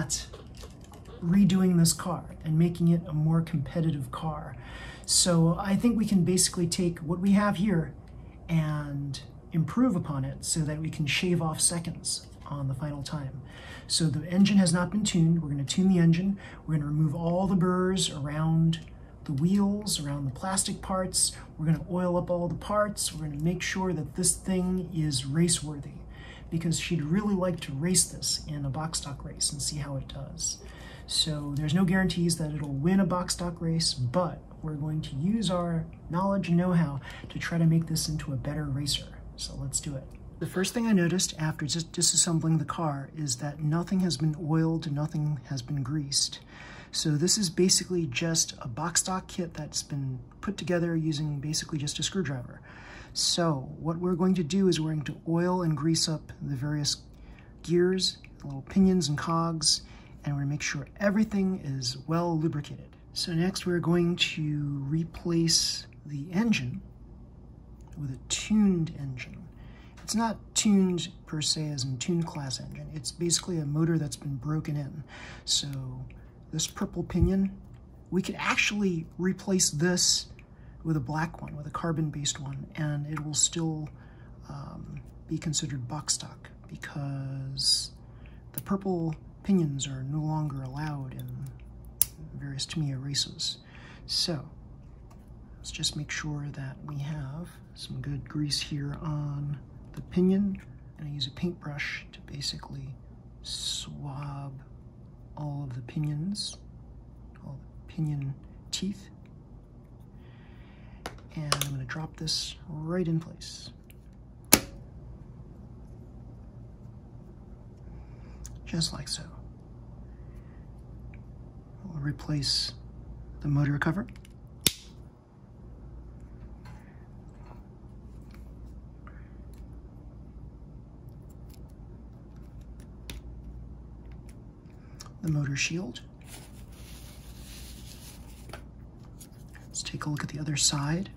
at redoing this car and making it a more competitive car. So I think we can basically take what we have here and improve upon it so that we can shave off seconds on the final time. So the engine has not been tuned. We're going to tune the engine. We're going to remove all the burrs around the wheels, around the plastic parts. We're going to oil up all the parts. We're going to make sure that this thing is race worthy because she'd really like to race this in a box stock race and see how it does. So there's no guarantees that it'll win a box stock race, but we're going to use our knowledge and know-how to try to make this into a better racer. So let's do it. The first thing I noticed after just disassembling the car is that nothing has been oiled, nothing has been greased. So this is basically just a box stock kit that's been put together using basically just a screwdriver. So what we're going to do is we're going to oil and grease up the various gears, little pinions and cogs, and we're going to make sure everything is well lubricated. So next we're going to replace the engine with a tuned engine. It's not tuned per se as in tuned class engine. It's basically a motor that's been broken in. So this purple pinion, we could actually replace this with a black one, with a carbon-based one, and it will still um, be considered box stock because the purple pinions are no longer allowed in various Tamiya races. So let's just make sure that we have some good grease here on the pinion, and I use a paintbrush to basically swab all of the pinions, all the pinion teeth and I'm going to drop this right in place. Just like so. We'll replace the motor cover. The motor shield. Let's take a look at the other side.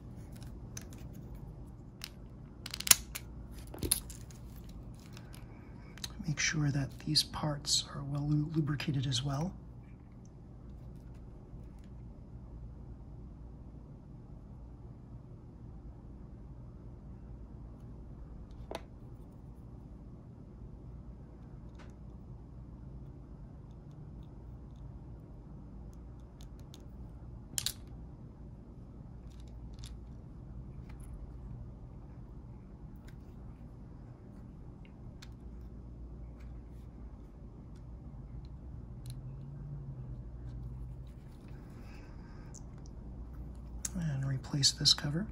Make sure that these parts are well lubricated as well. Replace this cover.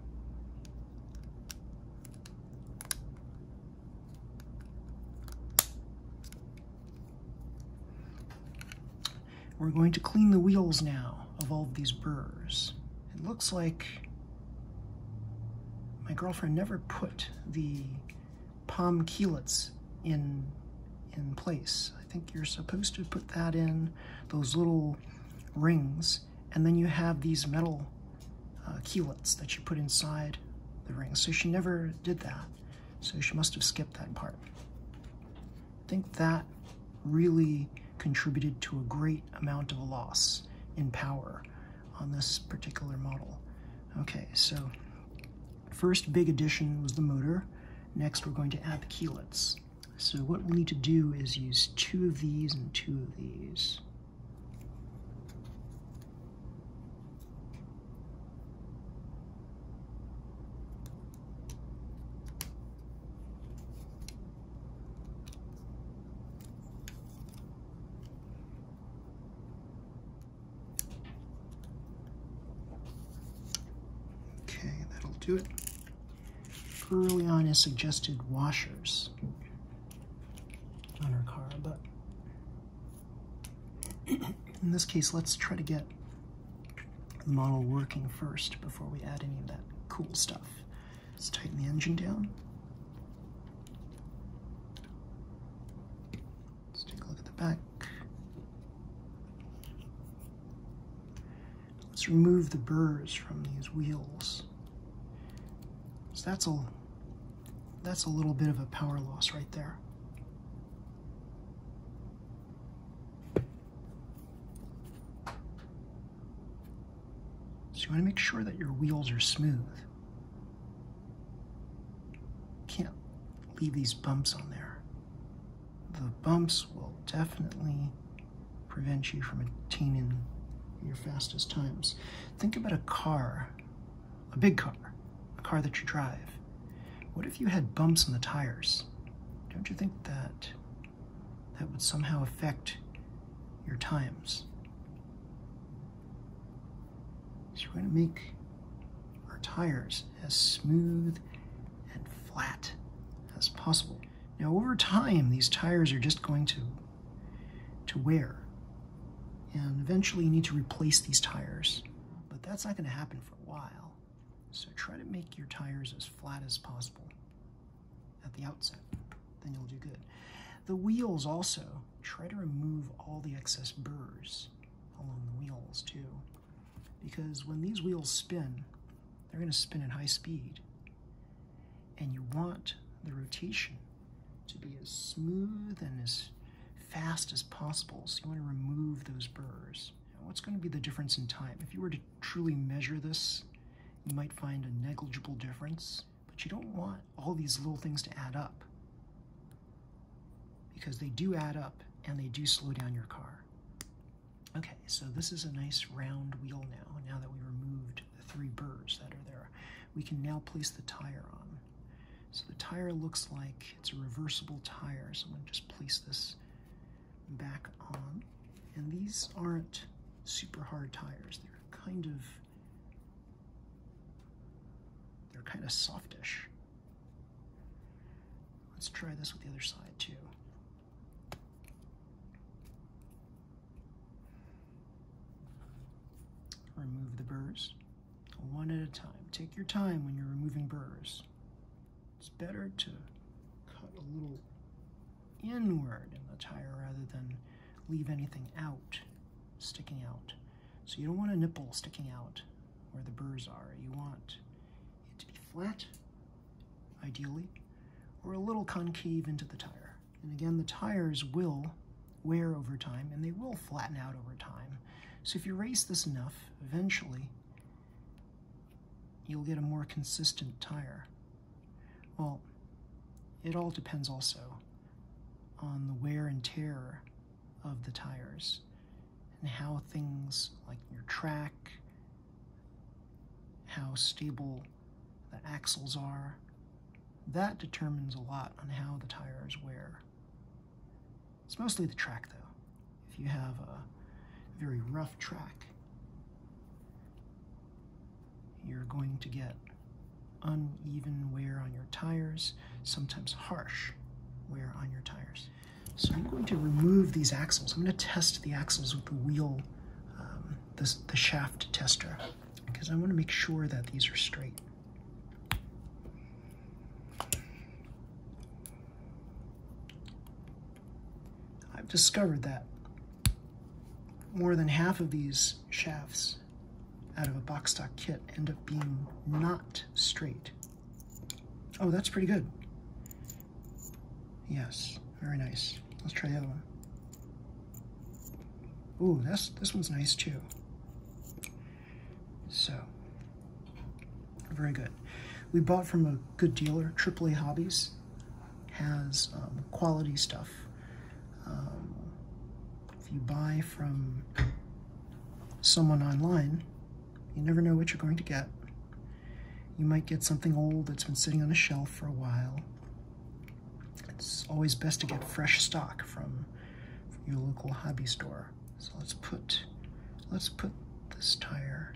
We're going to clean the wheels now of all of these burrs. It looks like my girlfriend never put the palm keylets in, in place. I think you're supposed to put that in those little rings and then you have these metal keylets that you put inside the ring. So she never did that. So she must have skipped that part. I think that really contributed to a great amount of a loss in power on this particular model. Okay, so first big addition was the motor. Next, we're going to add the keylets. So what we need to do is use two of these and two of these. to it. Suggested washers on our car, but in this case, let's try to get the model working first before we add any of that cool stuff. Let's tighten the engine down. Let's take a look at the back. Let's remove the burrs from these wheels. So that's a, that's a little bit of a power loss right there. So you want to make sure that your wheels are smooth. Can't leave these bumps on there. The bumps will definitely prevent you from attaining your fastest times. Think about a car, a big car, a car that you drive what if you had bumps in the tires? Don't you think that that would somehow affect your times? So we're going to make our tires as smooth and flat as possible. Now over time, these tires are just going to, to wear. And eventually you need to replace these tires. But that's not going to happen for a while. So try to make your tires as flat as possible at the outset. Then you'll do good. The wheels also, try to remove all the excess burrs along the wheels too. Because when these wheels spin, they're going to spin at high speed. And you want the rotation to be as smooth and as fast as possible. So you want to remove those burrs. What's going to be the difference in time? If you were to truly measure this, you might find a negligible difference, but you don't want all these little things to add up because they do add up and they do slow down your car. Okay, so this is a nice round wheel now. Now that we removed the three burrs that are there, we can now place the tire on. So the tire looks like it's a reversible tire. So I'm gonna just place this back on. And these aren't super hard tires. They're kind of, they're kind of softish. Let's try this with the other side too. remove the burrs one at a time. Take your time when you're removing burrs. It's better to cut a little inward in the tire rather than leave anything out, sticking out. So you don't want a nipple sticking out where the burrs are. You want flat, ideally, or a little concave into the tire. And again, the tires will wear over time and they will flatten out over time. So if you race this enough, eventually you'll get a more consistent tire. Well, it all depends also on the wear and tear of the tires and how things like your track, how stable axles are, that determines a lot on how the tires wear. It's mostly the track though. If you have a very rough track, you're going to get uneven wear on your tires, sometimes harsh wear on your tires. So I'm going to remove these axles. I'm going to test the axles with the wheel, um, the, the shaft tester, because I want to make sure that these are straight. Discovered that more than half of these shafts out of a box stock kit end up being not straight. Oh, that's pretty good. Yes, very nice. Let's try the other one. Ooh, that's, this one's nice too. So, very good. We bought from a good dealer, AAA Hobbies, has um, quality stuff um, you buy from someone online, you never know what you're going to get. You might get something old that's been sitting on a shelf for a while. It's always best to get fresh stock from, from your local hobby store. So let's put let's put this tire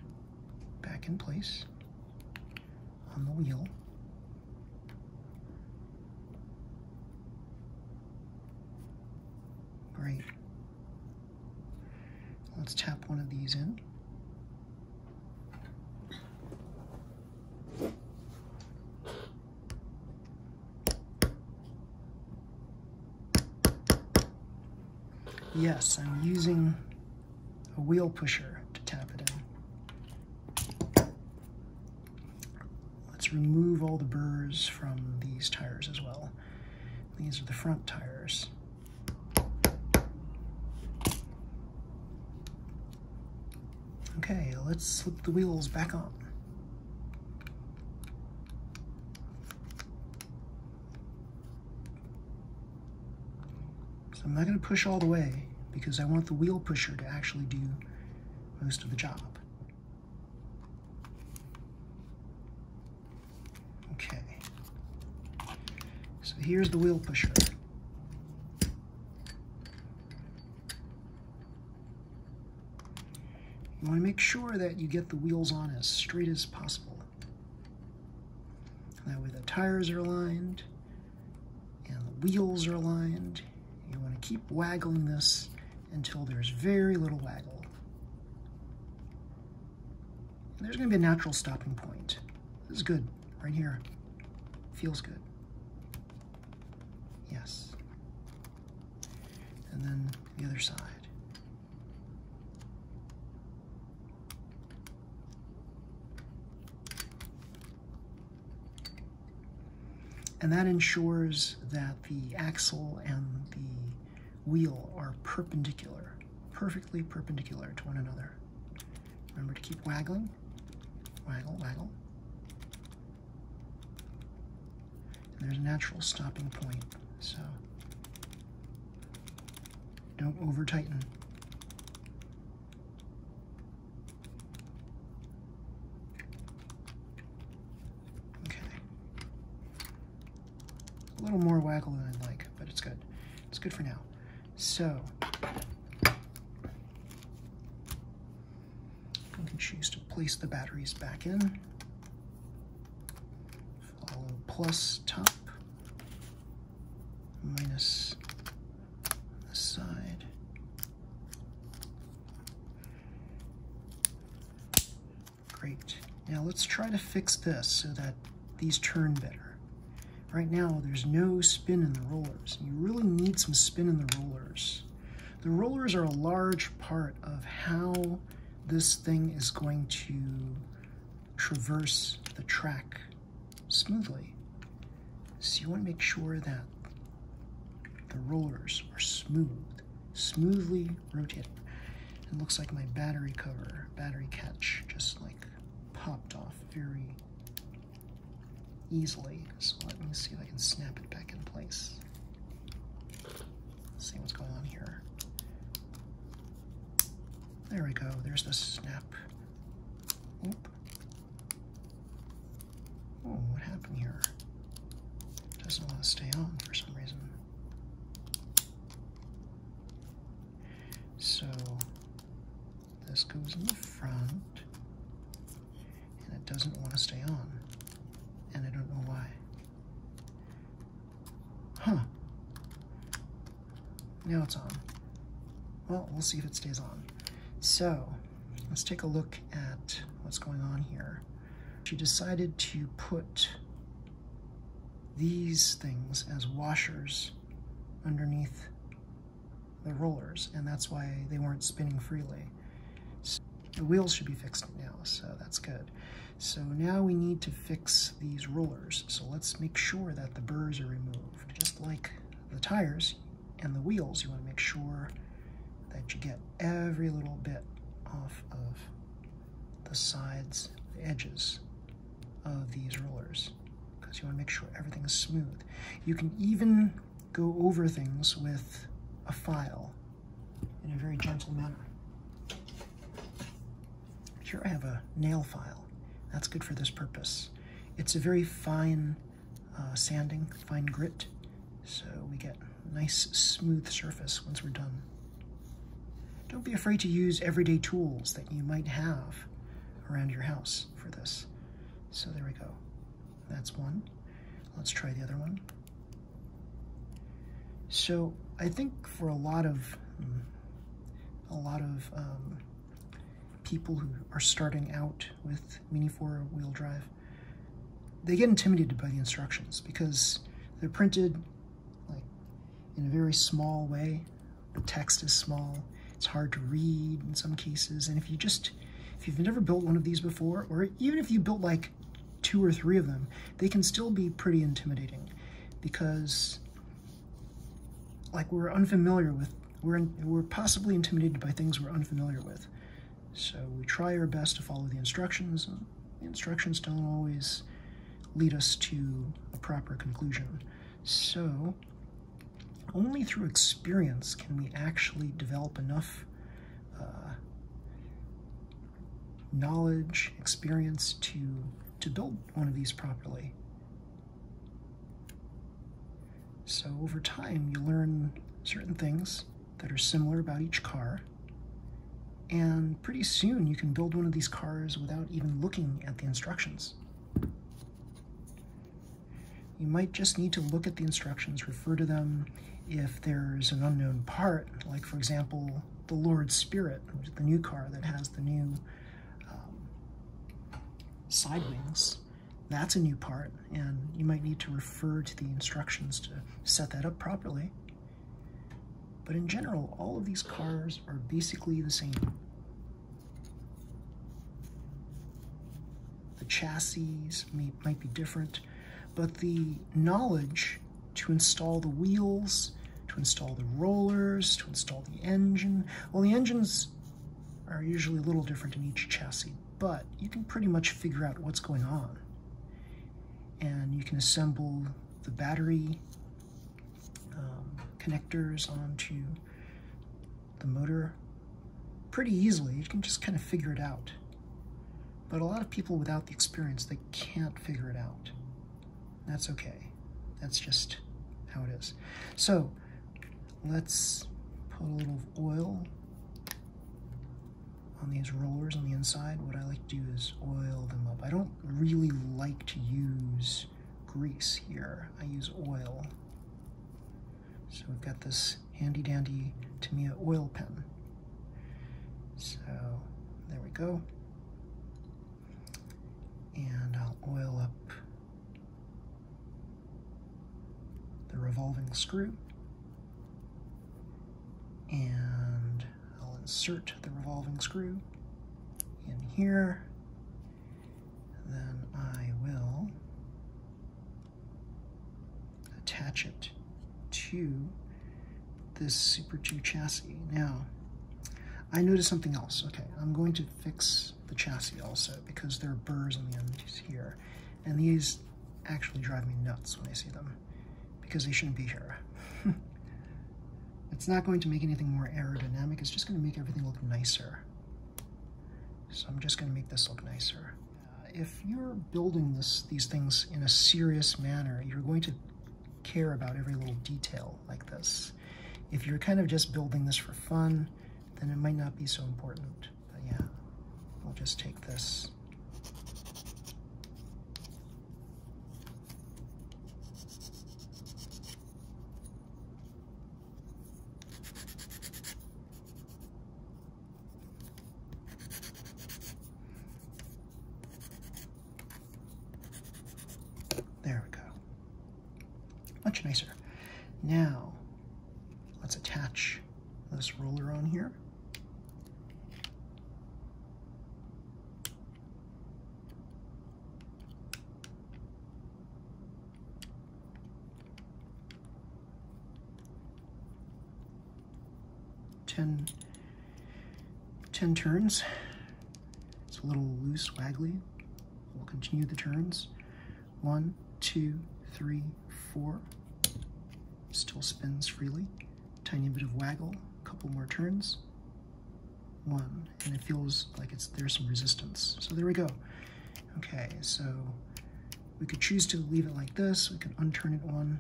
back in place on the wheel. Great. Let's tap one of these in. Yes, I'm using a wheel pusher to tap it in. Let's remove all the burrs from these tires as well. These are the front tires. Okay, let's slip the wheels back on. So I'm not going to push all the way because I want the wheel pusher to actually do most of the job. Okay. So here's the wheel pusher. You want to make sure that you get the wheels on as straight as possible. That way the tires are aligned and the wheels are aligned. You want to keep waggling this until there's very little waggle. And there's going to be a natural stopping point. This is good, right here. Feels good. Yes. And then the other side. And that ensures that the axle and the wheel are perpendicular, perfectly perpendicular to one another. Remember to keep waggling. Waggle, waggle. And there's a natural stopping point, so don't over tighten. A little more waggle than I'd like, but it's good. It's good for now. So, we can choose to place the batteries back in. Follow plus top, minus the side. Great. Now let's try to fix this so that these turn better. Right now, there's no spin in the rollers. You really need some spin in the rollers. The rollers are a large part of how this thing is going to traverse the track smoothly. So you want to make sure that the rollers are smooth, smoothly rotated. It looks like my battery cover, battery catch, just like popped off very easily. So let me see if I can snap it back in place. Let's see what's going on here. There we go. There's the snap. Oop. Oh, what happened here? It doesn't want to stay on for some reason. So this goes in the front and it doesn't want to stay on and I don't know why. Huh. Now it's on. Well, we'll see if it stays on. So, let's take a look at what's going on here. She decided to put these things as washers underneath the rollers, and that's why they weren't spinning freely. So the wheels should be fixed now, so that's good. So now we need to fix these rollers. So let's make sure that the burrs are removed. Just like the tires and the wheels, you want to make sure that you get every little bit off of the sides, the edges of these rollers because you want to make sure everything is smooth. You can even go over things with a file in a very gentle manner. Here I have a nail file. That's good for this purpose. It's a very fine uh, sanding, fine grit, so we get nice smooth surface once we're done. Don't be afraid to use everyday tools that you might have around your house for this. So there we go. That's one. Let's try the other one. So I think for a lot of hmm, a lot of um, people who are starting out with Mini 4-wheel drive, they get intimidated by the instructions because they're printed in a very small way. The text is small. It's hard to read in some cases. And if you just, if you've never built one of these before, or even if you built like two or three of them, they can still be pretty intimidating because like we're unfamiliar with, we're, we're possibly intimidated by things we're unfamiliar with. So we try our best to follow the instructions. The instructions don't always lead us to a proper conclusion. So only through experience can we actually develop enough uh, knowledge, experience to, to build one of these properly. So over time, you learn certain things that are similar about each car, and pretty soon you can build one of these cars without even looking at the instructions. You might just need to look at the instructions, refer to them if there's an unknown part, like for example, the Lord's Spirit, which is the new car that has the new um, side wings. That's a new part, and you might need to refer to the instructions to set that up properly. But in general, all of these cars are basically the same. The chassis may, might be different, but the knowledge to install the wheels, to install the rollers, to install the engine, well, the engines are usually a little different in each chassis, but you can pretty much figure out what's going on. And you can assemble the battery um, connectors onto the motor pretty easily. You can just kind of figure it out. But a lot of people without the experience, they can't figure it out. That's okay. That's just how it is. So let's put a little oil on these rollers on the inside. What I like to do is oil them up. I don't really like to use grease here. I use oil. So we've got this handy dandy Tamiya oil pen. So there we go. And I'll oil up the revolving screw. And I'll insert the revolving screw in here. Then I will attach it to this Super 2 chassis. Now, I noticed something else. Okay, I'm going to fix the chassis also because there are burrs on the ends here. And these actually drive me nuts when I see them because they shouldn't be here. it's not going to make anything more aerodynamic. It's just going to make everything look nicer. So I'm just going to make this look nicer. Uh, if you're building this, these things in a serious manner, you're going to care about every little detail like this. If you're kind of just building this for fun, then it might not be so important. But yeah, we'll just take this There we go. Much nicer. Now, let's attach this roller on here. Ten, 10 turns. It's a little loose, waggly. We'll continue the turns. One, two, three, four. Still spins freely. Tiny bit of waggle, couple more turns. One, and it feels like it's there's some resistance. So there we go. Okay, so we could choose to leave it like this. We could unturn it one,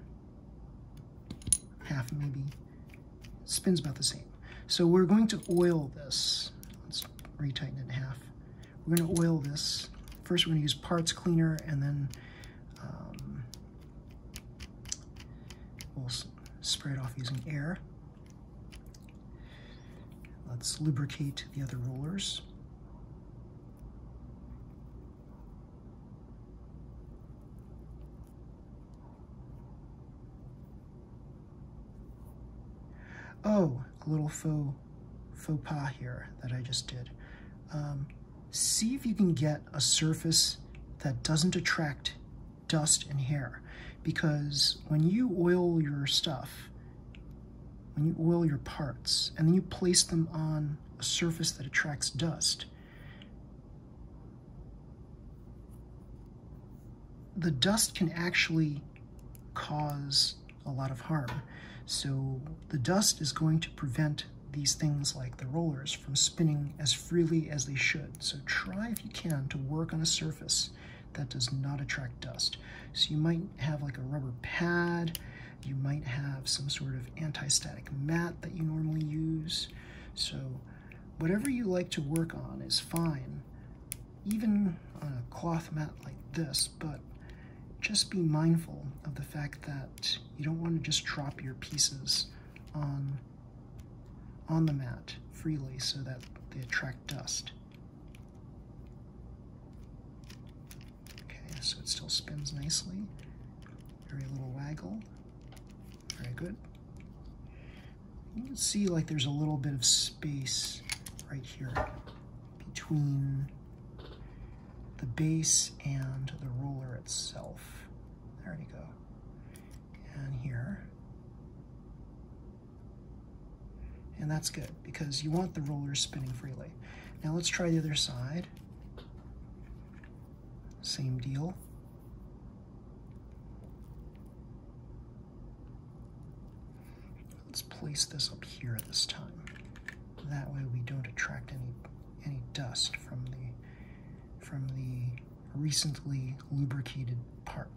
half maybe. Spins about the same. So we're going to oil this. Let's retighten it in half. We're going to oil this. First, we're going to use parts cleaner, and then um, we'll spray it off using air. Let's lubricate the other rollers. Oh, a little faux, faux pas here that I just did. Um, see if you can get a surface that doesn't attract dust and hair. Because when you oil your stuff, when you oil your parts, and then you place them on a surface that attracts dust, the dust can actually cause a lot of harm. So the dust is going to prevent these things like the rollers from spinning as freely as they should. So try if you can to work on a surface that does not attract dust. So you might have like a rubber pad, you might have some sort of anti-static mat that you normally use. So whatever you like to work on is fine, even on a cloth mat like this, but just be mindful of the fact that you don't want to just drop your pieces on, on the mat freely so that they attract dust. Okay, so it still spins nicely. Very little waggle. Good. You can see like there's a little bit of space right here between the base and the roller itself. There you go. And here. And that's good because you want the roller spinning freely. Now let's try the other side. Same deal. Let's place this up here this time. That way we don't attract any any dust from the from the recently lubricated part.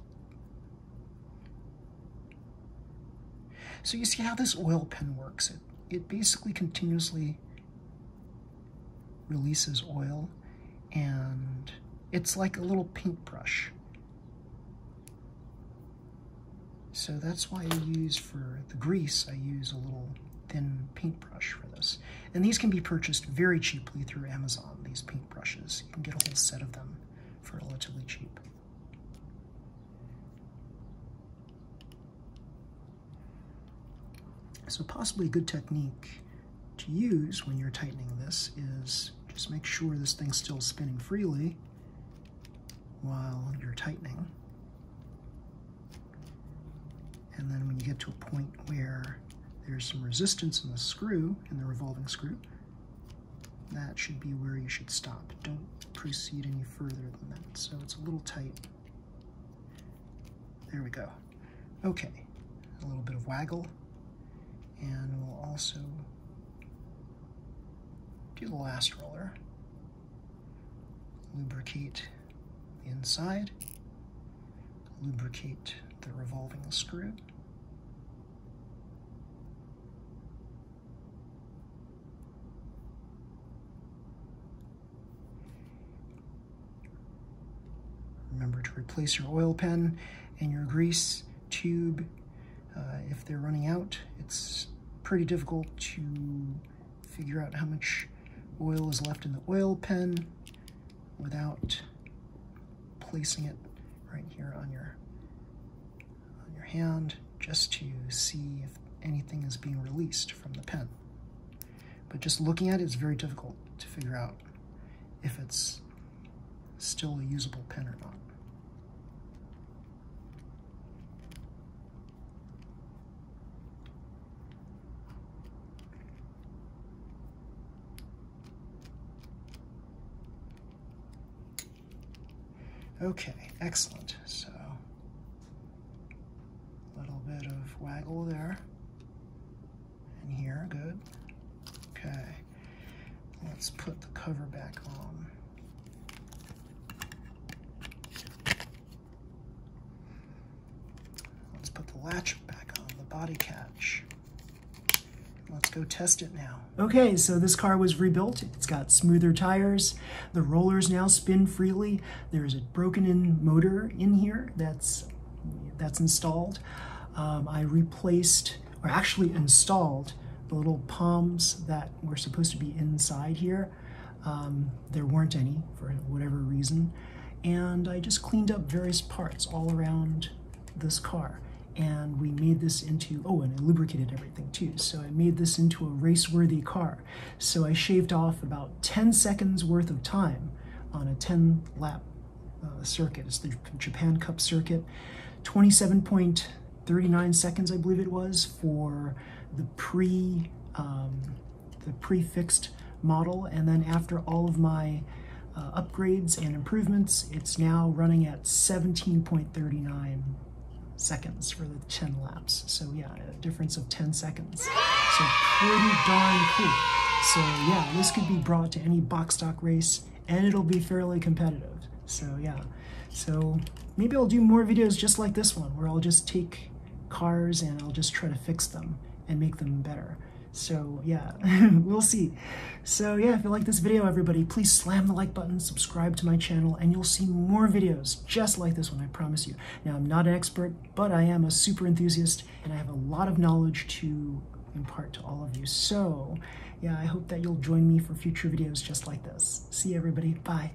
So you see how this oil pen works. It, it basically continuously releases oil and it's like a little paintbrush. So that's why I use for the grease, I use a little thin paintbrush for this. And these can be purchased very cheaply through Amazon, these paintbrushes. You can get a whole set of them for relatively cheap. So possibly a good technique to use when you're tightening this is just make sure this thing's still spinning freely while you're tightening. And then when you get to a point where there's some resistance in the screw, in the revolving screw, that should be where you should stop. Don't proceed any further than that. So it's a little tight. There we go. Okay, a little bit of waggle. And we'll also do the last roller. Lubricate the inside. Lubricate the revolving screw. Remember to replace your oil pen and your grease tube uh, if they're running out. It's pretty difficult to figure out how much oil is left in the oil pen without placing it right here on your on your hand just to see if anything is being released from the pen. But just looking at it is very difficult to figure out if it's still a usable pen or not. Okay, excellent. So, bit of waggle there. And here, good. Okay, let's put the cover back on. Let's put the latch back on, the body catch. Let's go test it now. Okay, so this car was rebuilt. It's got smoother tires. The rollers now spin freely. There's a broken in motor in here that's, that's installed. Um, I replaced, or actually installed, the little palms that were supposed to be inside here. Um, there weren't any for whatever reason. And I just cleaned up various parts all around this car and we made this into, oh, and I lubricated everything too. So I made this into a race-worthy car. So I shaved off about 10 seconds worth of time on a 10 lap uh, circuit. It's the Japan Cup circuit. 27.39 seconds, I believe it was, for the pre, um, the prefixed model. And then after all of my uh, upgrades and improvements, it's now running at 17.39 seconds for the 10 laps. So yeah, a difference of 10 seconds. So pretty darn cool. So yeah, this could be brought to any box stock race and it'll be fairly competitive. So yeah, so maybe I'll do more videos just like this one where I'll just take cars and I'll just try to fix them and make them better. So yeah, we'll see. So yeah, if you like this video, everybody, please slam the like button, subscribe to my channel, and you'll see more videos just like this one, I promise you. Now, I'm not an expert, but I am a super enthusiast, and I have a lot of knowledge to impart to all of you. So yeah, I hope that you'll join me for future videos just like this. See you, everybody. Bye.